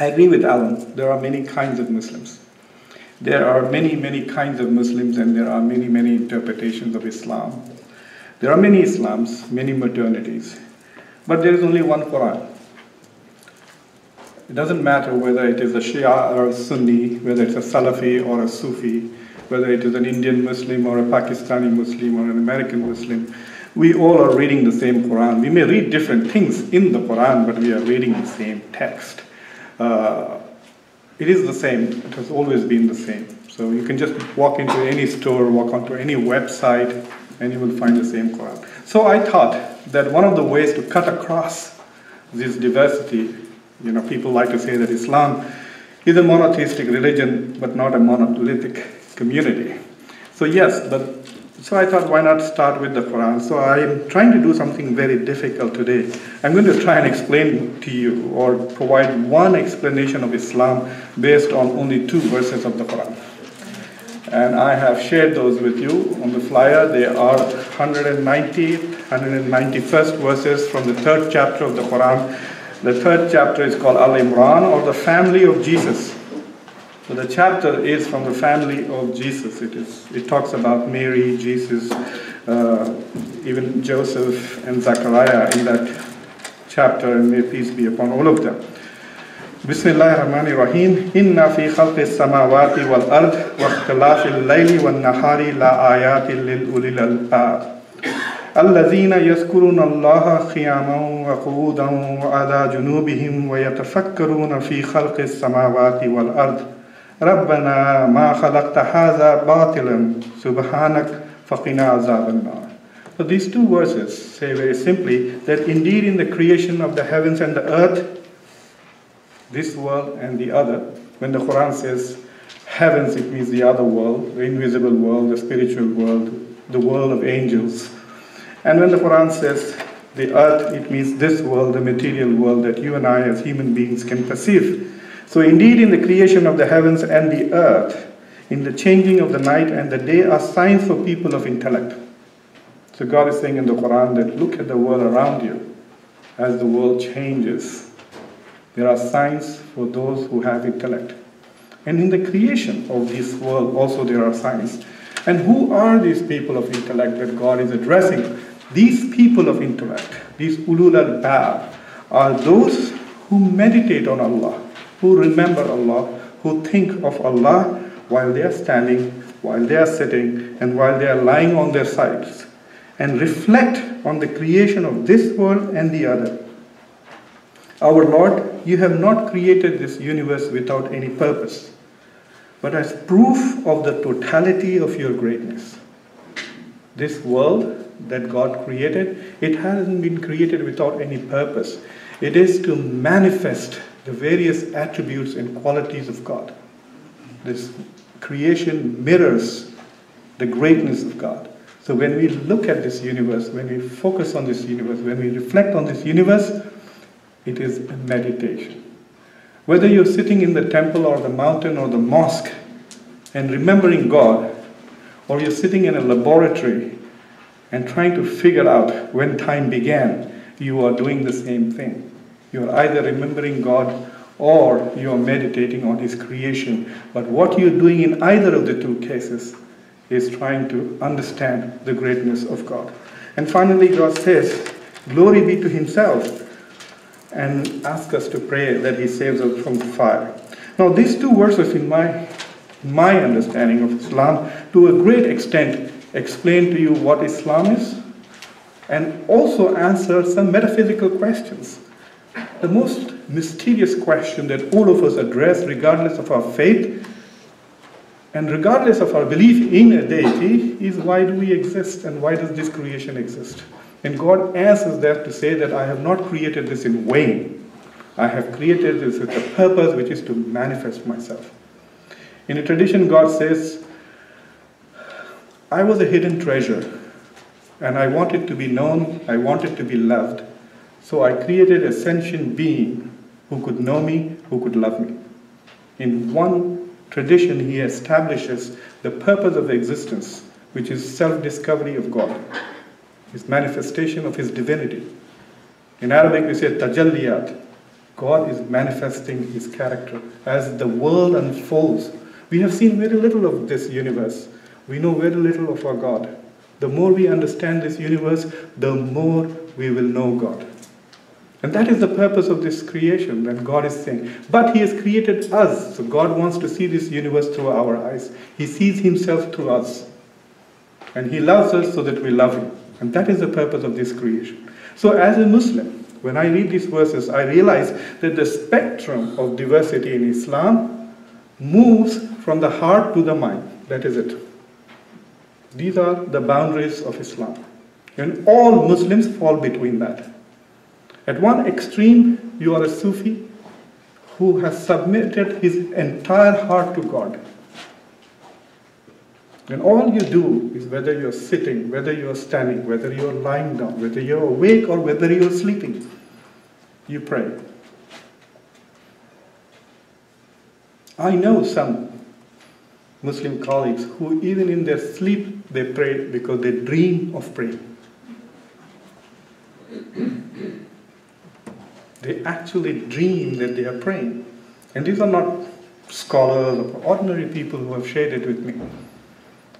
I agree with Alan. There are many kinds of Muslims. There are many, many kinds of Muslims, and there are many, many interpretations of Islam. There are many Islams, many modernities, but there is only one Quran. It doesn't matter whether it is a Shia or a Sunni, whether it's a Salafi or a Sufi, whether it is an Indian Muslim or a Pakistani Muslim or an American Muslim. We all are reading the same Quran. We may read different things in the Quran, but we are reading the same text. Uh, it is the same. It has always been the same. So you can just walk into any store, walk onto any website, and you will find the same Quran. So I thought that one of the ways to cut across this diversity you know, people like to say that Islam is a monotheistic religion, but not a monolithic community. So yes, but so I thought, why not start with the Quran? So I'm trying to do something very difficult today. I'm going to try and explain to you or provide one explanation of Islam based on only two verses of the Quran. And I have shared those with you on the flyer. They are 190, 191st verses from the third chapter of the Quran the third chapter is called Al Imran or the family of Jesus. So the chapter is from the family of Jesus. It is. It talks about Mary, Jesus, uh, even Joseph and Zachariah in that chapter, and may peace be upon all of them. بسم الله الرحمن الرحيم إن في خلق السماوات والأرض واختلاف الليل والنهار لآيات للأولي الألباب الذين يذكرون الله قياما وقعودا وعلى جنوبهم ويتفكرون في خلق السماوات والأرض ربنا ما خلقت هذا باطلا سبحانك فقنا عذاب النار So these two verses say very simply that indeed in the creation of the heavens and the earth, this world and the other, when the Quran says heavens, it means the other world, the invisible world, the spiritual world, the world of angels, and when the Quran says the earth, it means this world, the material world that you and I as human beings can perceive. So, indeed, in the creation of the heavens and the earth, in the changing of the night and the day, are signs for people of intellect. So, God is saying in the Quran that look at the world around you as the world changes. There are signs for those who have intellect. And in the creation of this world, also there are signs. And who are these people of intellect that God is addressing? These people of intellect, these ulul al are those who meditate on Allah, who remember Allah, who think of Allah while they are standing, while they are sitting, and while they are lying on their sides, and reflect on the creation of this world and the other. Our Lord, you have not created this universe without any purpose, but as proof of the totality of your greatness. This world that God created, it hasn't been created without any purpose. It is to manifest the various attributes and qualities of God. This creation mirrors the greatness of God. So when we look at this universe, when we focus on this universe, when we reflect on this universe, it is a meditation. Whether you're sitting in the temple or the mountain or the mosque and remembering God, or you're sitting in a laboratory and trying to figure out when time began, you are doing the same thing. You are either remembering God or you are meditating on His creation. But what you're doing in either of the two cases is trying to understand the greatness of God. And finally, God says, Glory be to Himself, and ask us to pray that He saves us from the fire. Now, these two verses, in my, my understanding of Islam, to a great extent, explain to you what Islam is and also answer some metaphysical questions. The most mysterious question that all of us address, regardless of our faith and regardless of our belief in a deity, is why do we exist and why does this creation exist? And God answers that to say that I have not created this in vain. I have created this with a purpose which is to manifest myself. In a tradition, God says, I was a hidden treasure and I wanted to be known, I wanted to be loved. So I created a sentient being who could know me, who could love me. In one tradition, he establishes the purpose of existence, which is self discovery of God, his manifestation of his divinity. In Arabic, we say tajalliyat. God is manifesting his character as the world unfolds. We have seen very little of this universe. We know very little of our God. The more we understand this universe, the more we will know God. And that is the purpose of this creation that God is saying. But He has created us. So God wants to see this universe through our eyes. He sees Himself through us. And He loves us so that we love Him. And that is the purpose of this creation. So, as a Muslim, when I read these verses, I realize that the spectrum of diversity in Islam moves from the heart to the mind. That is it. These are the boundaries of Islam. And all Muslims fall between that. At one extreme, you are a Sufi who has submitted his entire heart to God. And all you do is whether you're sitting, whether you're standing, whether you're lying down, whether you're awake or whether you're sleeping, you pray. I know some Muslim colleagues who, even in their sleep, they pray because they dream of praying. They actually dream that they are praying. And these are not scholars or ordinary people who have shared it with me.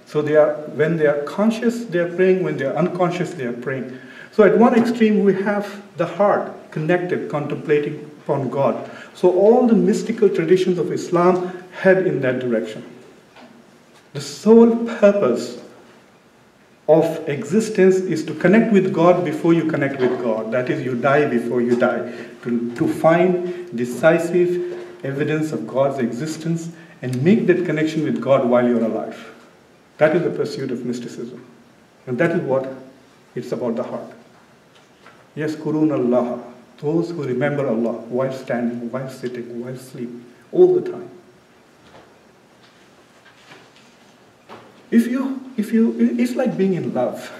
So they are, when they are conscious, they are praying. When they are unconscious, they are praying. So at one extreme, we have the heart connected, contemplating upon God. So all the mystical traditions of Islam head in that direction. The sole purpose of existence is to connect with God before you connect with God. That is, you die before you die. To, to find decisive evidence of God's existence and make that connection with God while you're alive. That is the pursuit of mysticism. And that is what it's about the heart. Yazkurun Allah, those who remember Allah while standing, while sitting, while sleeping, all the time. If you, if you, it's like being in love.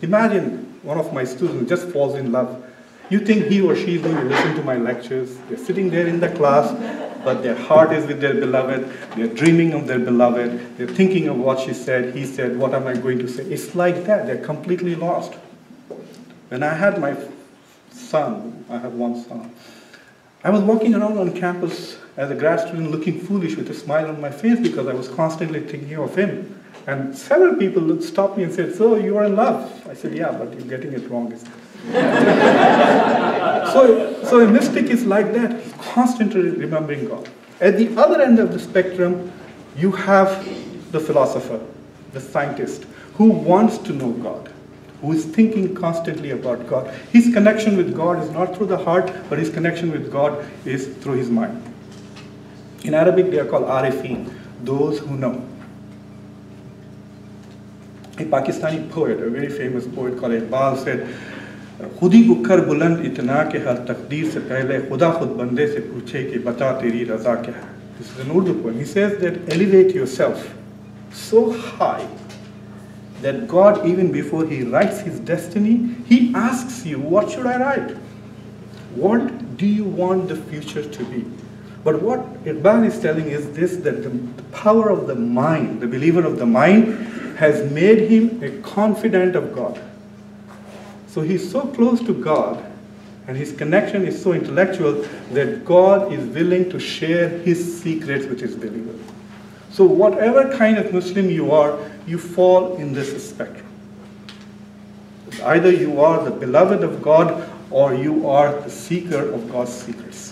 Imagine one of my students just falls in love. You think he or she is going to listen to my lectures. They're sitting there in the class, but their heart is with their beloved. They're dreaming of their beloved. They're thinking of what she said, he said, what am I going to say? It's like that. They're completely lost. When I had my son, I have one son, I was walking around on campus as a grad student looking foolish with a smile on my face because I was constantly thinking of him. And several people stopped me and said, So you are in love? I said, Yeah, but you're getting it wrong. so, so a mystic is like that, constantly remembering God. At the other end of the spectrum, you have the philosopher, the scientist, who wants to know God, who is thinking constantly about God. His connection with God is not through the heart, but his connection with God is through his mind. In Arabic, they are called arifin, those who know a Pakistani poet, a very famous poet called Iqbal said, खुदी को कर बुलंद इतना कि हर तकदीर से पहले खुदा खुद बंदे से पूछे कि बता तेरी रजा क्या है This is an Urdu poem. He says that elevate yourself so high that God, even before He writes His destiny, He asks you, What should I write? What do you want the future to be? But what Iqbal is telling is this that the power of the mind, the believer of the mind, has made him a confidant of God. So he's so close to God and his connection is so intellectual that God is willing to share his secrets with his believer. So, whatever kind of Muslim you are, you fall in this spectrum. Either you are the beloved of God or you are the seeker of God's secrets.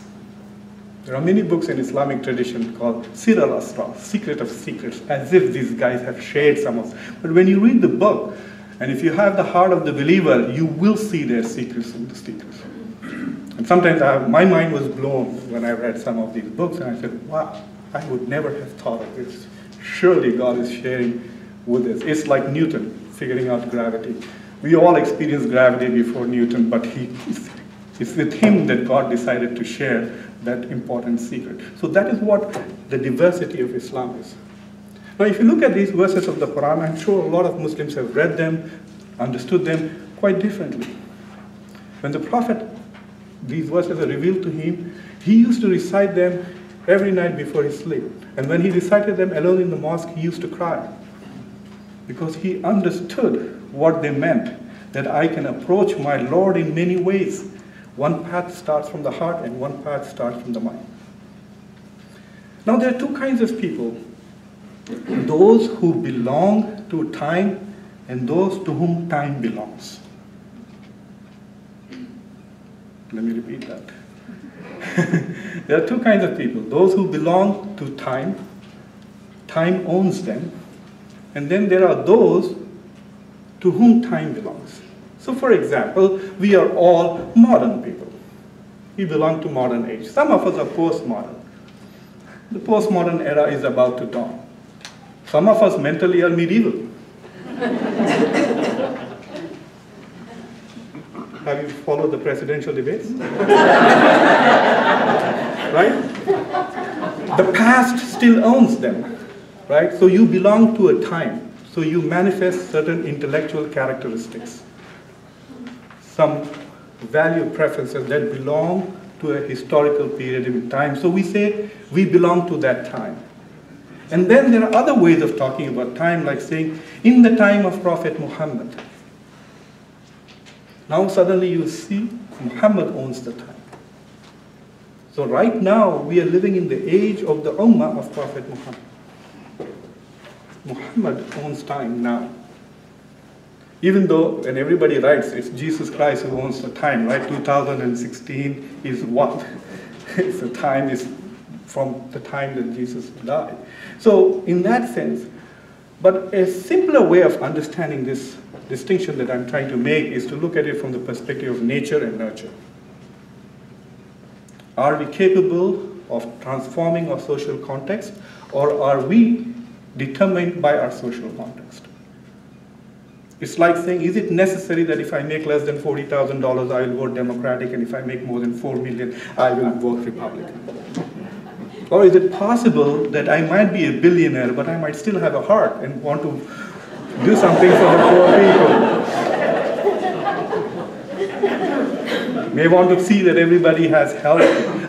There are many books in Islamic tradition called Sir al-Asrar, Secret of Secrets, as if these guys have shared some of them. But when you read the book, and if you have the heart of the believer, you will see their secrets in the secrets. And sometimes have, my mind was blown when I read some of these books, and I said, wow, I would never have thought of this. Surely God is sharing with us. It's like Newton figuring out gravity. We all experienced gravity before Newton, but he, it's with him that God decided to share that important secret. So that is what the diversity of Islam is. Now, if you look at these verses of the Quran, I'm sure a lot of Muslims have read them, understood them quite differently. When the Prophet, these verses are revealed to him, he used to recite them every night before his sleep. And when he recited them alone in the mosque, he used to cry. Because he understood what they meant, that I can approach my Lord in many ways. One path starts from the heart and one path starts from the mind. Now there are two kinds of people. Those who belong to time and those to whom time belongs. Let me repeat that. there are two kinds of people. Those who belong to time, time owns them, and then there are those to whom time belongs. So for example, we are all modern people. We belong to modern age. Some of us are postmodern. The postmodern era is about to dawn. Some of us mentally are medieval. Have you followed the presidential debates? right? The past still owns them, right? So you belong to a time. So you manifest certain intellectual characteristics, some value preferences that belong to a historical period in time. So we say we belong to that time. And then there are other ways of talking about time, like saying, in the time of Prophet Muhammad. Now suddenly you see Muhammad owns the time. So right now we are living in the age of the Ummah of Prophet Muhammad. Muhammad owns time now. Even though, and everybody writes, it's Jesus Christ who owns the time, right? 2016 is what? it's the time is from the time that Jesus died. So in that sense, but a simpler way of understanding this distinction that I'm trying to make is to look at it from the perspective of nature and nurture. Are we capable of transforming our social context or are we determined by our social context? It's like saying, is it necessary that if I make less than $40,000, I will vote Democratic, and if I make more than 4 million, I will vote Republican? Or is it possible that I might be a billionaire, but I might still have a heart and want to do something for the poor people? May want to see that everybody has health.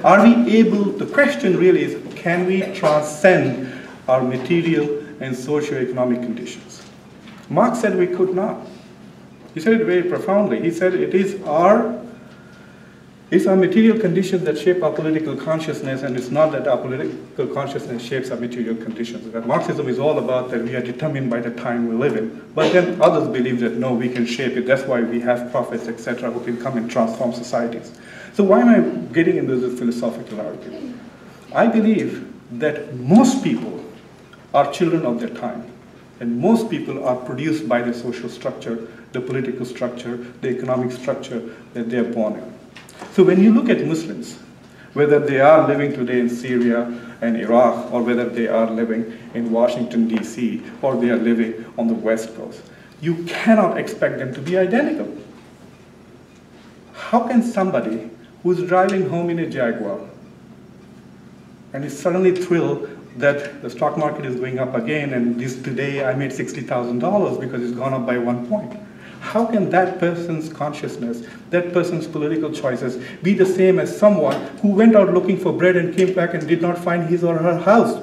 Are we able, the question really is, can we transcend our material and socio-economic conditions? Marx said we could not. He said it very profoundly. He said it is our it's our material conditions that shape our political consciousness, and it's not that our political consciousness shapes our material conditions. That Marxism is all about that we are determined by the time we live in. But then others believe that no, we can shape it. That's why we have prophets, etc., who can come and transform societies. So why am I getting into this philosophical argument? I believe that most people are children of their time. And most people are produced by the social structure, the political structure, the economic structure that they're born in. So when you look at Muslims, whether they are living today in Syria and Iraq, or whether they are living in Washington, D.C., or they are living on the West Coast, you cannot expect them to be identical. How can somebody who's driving home in a Jaguar and is suddenly thrilled that the stock market is going up again and this today I made $60,000 because it's gone up by one point. How can that person's consciousness, that person's political choices be the same as someone who went out looking for bread and came back and did not find his or her house?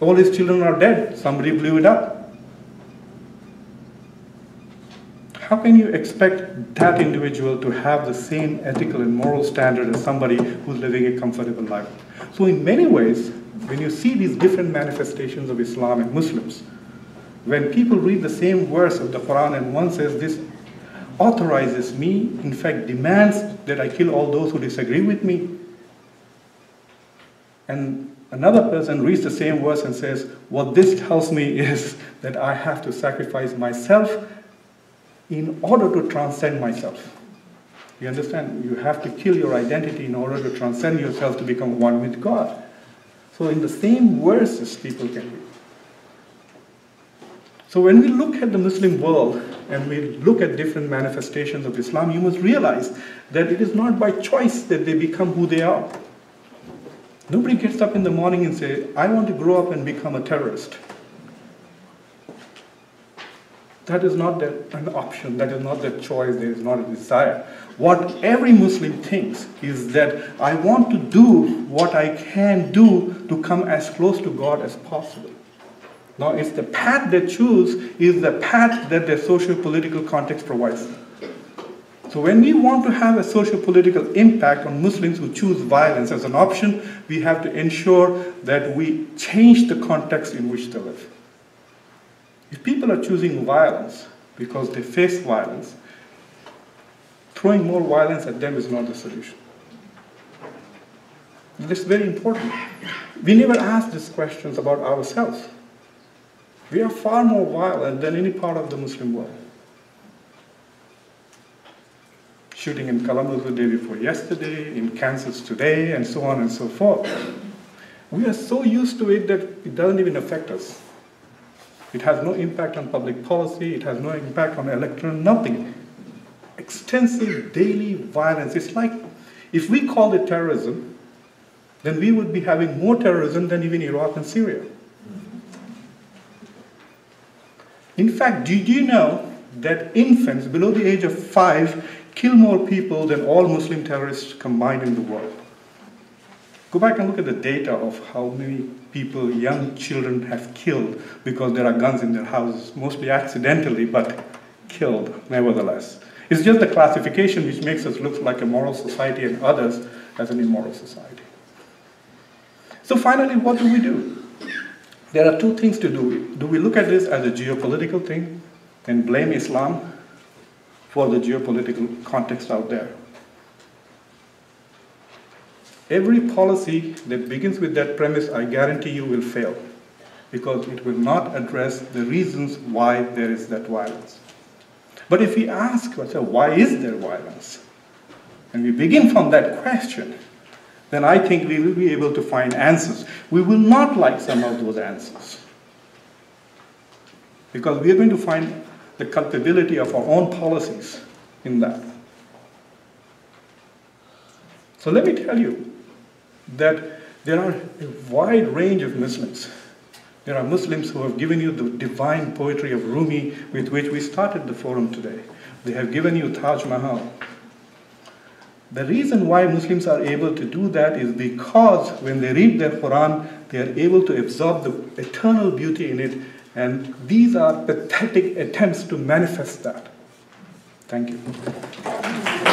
All his children are dead. Somebody blew it up. How can you expect that individual to have the same ethical and moral standard as somebody who's living a comfortable life? So in many ways, when you see these different manifestations of Islam and Muslims, when people read the same verse of the Quran and one says this authorizes me, in fact demands that I kill all those who disagree with me, and another person reads the same verse and says, what this tells me is that I have to sacrifice myself in order to transcend myself. You understand? You have to kill your identity in order to transcend yourself to become one with God. So in the same verses, people can read. So when we look at the Muslim world and we look at different manifestations of Islam, you must realize that it is not by choice that they become who they are. Nobody gets up in the morning and says, I want to grow up and become a terrorist. That is not an option, that is not their choice, there is not a desire. What every Muslim thinks is that I want to do what I can do to come as close to God as possible. Now, it's the path they choose is the path that their social political context provides. So So when we want to have a socio-political impact on Muslims who choose violence as an option, we have to ensure that we change the context in which they live. If people are choosing violence because they face violence, throwing more violence at them is not the solution. This is very important. We never ask these questions about ourselves. We are far more violent than any part of the Muslim world. Shooting in Columbus the day before yesterday, in Kansas today, and so on and so forth. We are so used to it that it doesn't even affect us. It has no impact on public policy, it has no impact on electoral, nothing. Extensive daily violence. It's like if we called it terrorism, then we would be having more terrorism than even Iraq and Syria. In fact, did you know that infants below the age of five kill more people than all Muslim terrorists combined in the world? Go back and look at the data of how many people, young children, have killed because there are guns in their houses, mostly accidentally, but killed nevertheless. It's just the classification which makes us look like a moral society and others as an immoral society. So finally, what do we do? There are two things to do. Do we look at this as a geopolitical thing and blame Islam for the geopolitical context out there? Every policy that begins with that premise, I guarantee you, will fail because it will not address the reasons why there is that violence. But if we ask ourselves, why is there violence? And we begin from that question, then I think we will be able to find answers. We will not like some of those answers. Because we are going to find the culpability of our own policies in that. So let me tell you that there are a wide range of Muslims. There are Muslims who have given you the divine poetry of Rumi with which we started the forum today. They have given you Taj Mahal. The reason why Muslims are able to do that is because when they read their Quran, they are able to absorb the eternal beauty in it, and these are pathetic attempts to manifest that. Thank you.